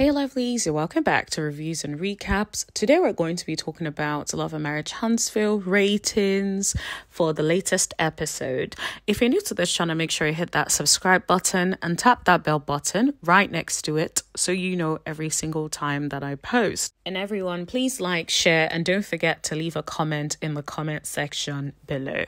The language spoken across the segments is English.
Hey lovelies, you're welcome back to reviews and recaps. Today we're going to be talking about Love and Marriage Huntsville ratings for the latest episode. If you're new to this channel, make sure you hit that subscribe button and tap that bell button right next to it so you know every single time that I post. And everyone, please like, share, and don't forget to leave a comment in the comment section below.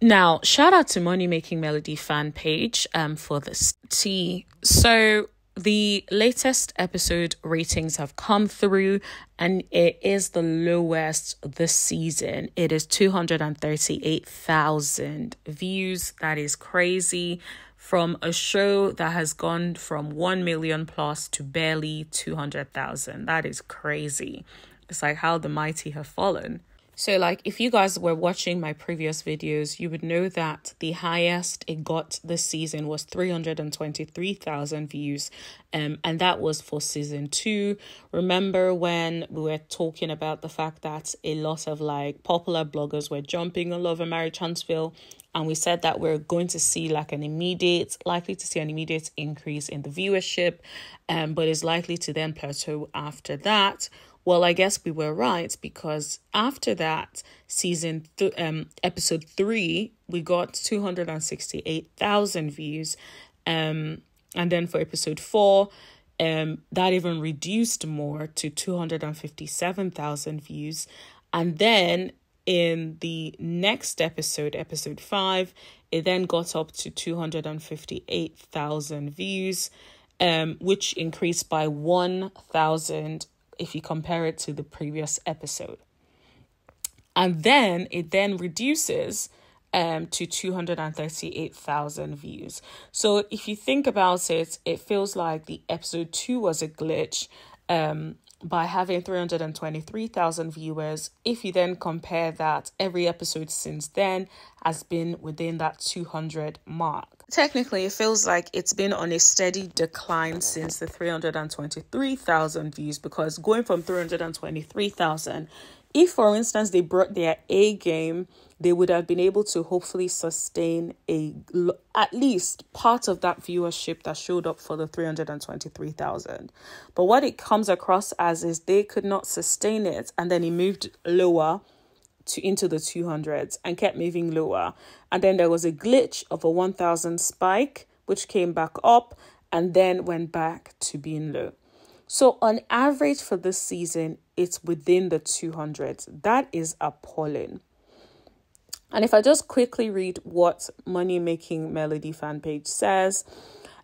Now, shout out to Money Making Melody fan page um for this tea. So the latest episode ratings have come through and it is the lowest this season. It is 238,000 views. That is crazy from a show that has gone from 1 million plus to barely 200,000. That is crazy. It's like how the mighty have fallen. So, like, if you guys were watching my previous videos, you would know that the highest it got this season was 323,000 views, um, and that was for season two. Remember when we were talking about the fact that a lot of like popular bloggers were jumping on Love and Marriage Huntsville, and we said that we're going to see like an immediate, likely to see an immediate increase in the viewership, um, but is likely to then plateau after that well, I guess we were right because after that season, th- um, episode three, we got two hundred and sixty-eight thousand views, um, and then for episode four, um, that even reduced more to two hundred and fifty-seven thousand views, and then in the next episode, episode five, it then got up to two hundred and fifty-eight thousand views, um, which increased by one thousand if you compare it to the previous episode. And then it then reduces um, to 238,000 views. So if you think about it, it feels like the episode two was a glitch um, by having 323,000 viewers. If you then compare that, every episode since then has been within that 200 mark. Technically, it feels like it's been on a steady decline since the 323,000 views because going from 323,000, if for instance they brought their A game, they would have been able to hopefully sustain a at least part of that viewership that showed up for the 323,000. But what it comes across as is they could not sustain it and then it moved lower to into the 200s and kept moving lower. And then there was a glitch of a 1000 spike, which came back up and then went back to being low. So, on average for this season, it's within the 200s. That is appalling. And if I just quickly read what Money Making Melody fan page says,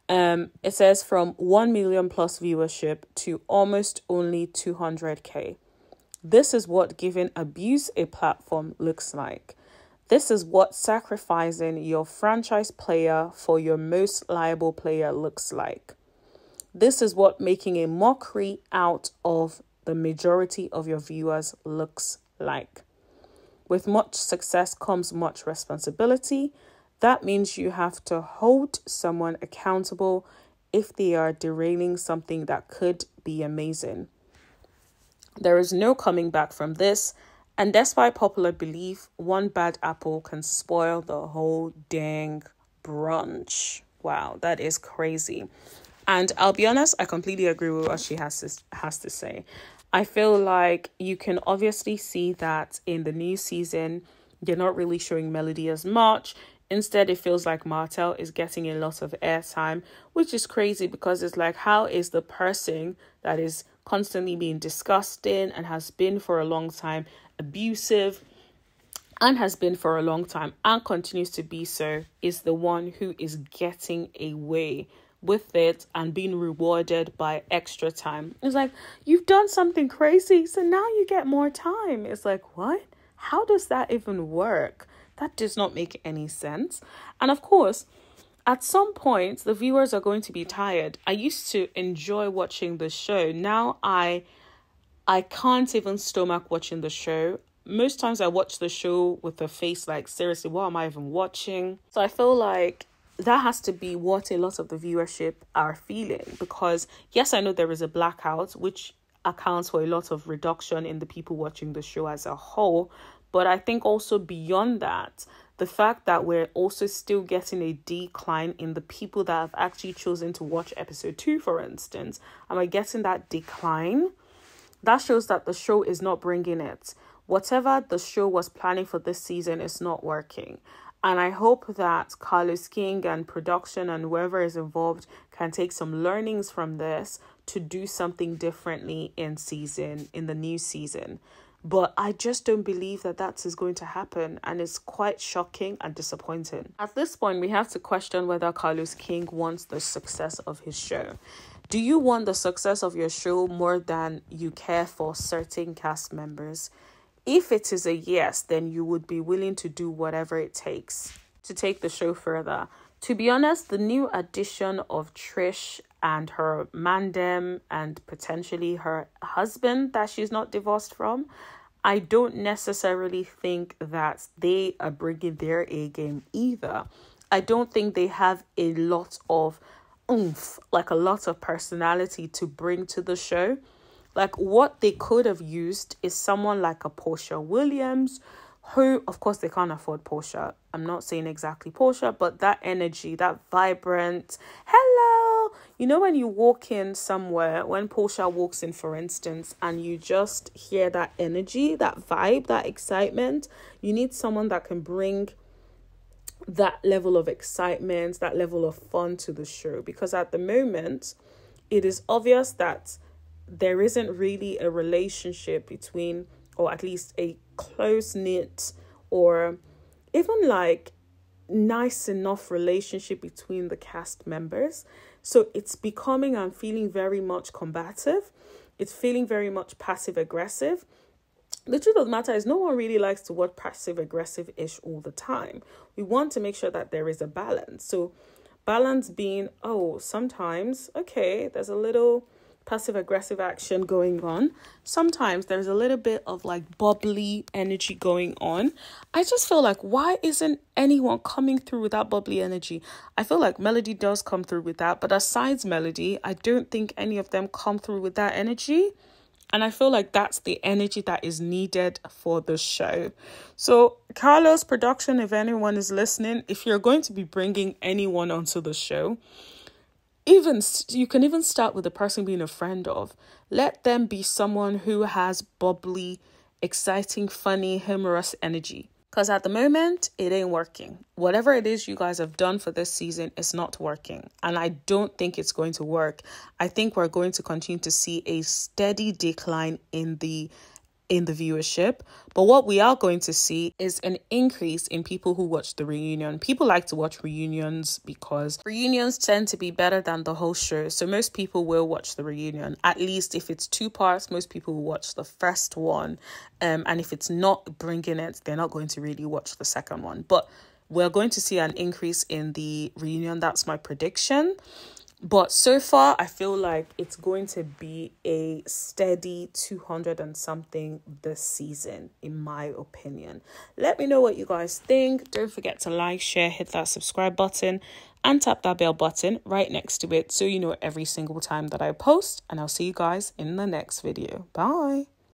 um, it says from 1 million plus viewership to almost only 200k. This is what giving abuse a platform looks like. This is what sacrificing your franchise player for your most liable player looks like. This is what making a mockery out of the majority of your viewers looks like. With much success comes much responsibility. That means you have to hold someone accountable if they are derailing something that could be amazing. There is no coming back from this, and despite popular belief, one bad apple can spoil the whole dang brunch. Wow, that is crazy. And I'll be honest, I completely agree with what she has to, has to say. I feel like you can obviously see that in the new season, they're not really showing Melody as much. Instead, it feels like Martell is getting a lot of airtime, which is crazy because it's like, how is the person that is constantly being disgusting and has been for a long time abusive and has been for a long time and continues to be so is the one who is getting away with it and being rewarded by extra time. It's like, you've done something crazy, so now you get more time. It's like, what? How does that even work? That does not make any sense. And of course, at some point, the viewers are going to be tired. I used to enjoy watching the show. Now I I can't even stomach watching the show. Most times I watch the show with a face like, seriously, what am I even watching? So I feel like that has to be what a lot of the viewership are feeling because yes i know there is a blackout which accounts for a lot of reduction in the people watching the show as a whole. But i think also beyond that the fact that we're also still getting a decline in the people that have actually chosen to watch episode 2 for instance. Am i getting that decline? That shows that the show is not bringing it. Whatever the show was planning for this season is not working and I hope that Carlos King and production and whoever is involved can take some learnings from this to do something differently in season, in the new season. But I just don't believe that that is going to happen, and it's quite shocking and disappointing. At this point, we have to question whether Carlos King wants the success of his show. Do you want the success of your show more than you care for certain cast members? If it is a yes, then you would be willing to do whatever it takes to take the show further. To be honest, the new addition of Trish and her mandem and potentially her husband that she's not divorced from, I don't necessarily think that they are bringing their A game either. I don't think they have a lot of oomph, like a lot of personality to bring to the show. Like what they could have used is someone like a Porsha Williams, who, of course, they can't afford Porsha. I'm not saying exactly Porsha, but that energy, that vibrant, hello. You know, when you walk in somewhere, when Porsha walks in, for instance, and you just hear that energy, that vibe, that excitement, you need someone that can bring that level of excitement, that level of fun to the show. Because at the moment, it is obvious that there isn't really a relationship between, or at least a close knit, or even like nice enough relationship between the cast members. So it's becoming and feeling very much combative. It's feeling very much passive aggressive. The truth of the matter is, no one really likes to watch passive aggressive ish all the time. We want to make sure that there is a balance. So, balance being, oh, sometimes, okay, there's a little passive aggressive action going on. Sometimes there's a little bit of like bubbly energy going on. I just feel like why isn't anyone coming through with that bubbly energy? I feel like Melody does come through with that, but aside Melody, I don't think any of them come through with that energy. And I feel like that's the energy that is needed for the show. So, Carlos Production, if anyone is listening, if you're going to be bringing anyone onto the show, even you can even start with the person being a friend of. Let them be someone who has bubbly exciting funny humorous energy. Because at the moment it ain't working. Whatever it is you guys have done for this season is not working and i don't think it's going to work. I think we're going to continue to see a steady decline in the in the viewership. But what we are going to see is an increase in people who watch the reunion. People like to watch reunions because reunions tend to be better than the whole show. So most people will watch the reunion. At least if it's two parts, most people will watch the first one. Um, and if it's not bringing it, they're not going to really watch the second one. But we're going to see an increase in the reunion. That's my prediction. But so far, I feel like it's going to be a steady 200 and something this season, in my opinion. Let me know what you guys think. Don't forget to like, share, hit that subscribe button, and tap that bell button right next to it so you know every single time that I post. And I'll see you guys in the next video. Bye.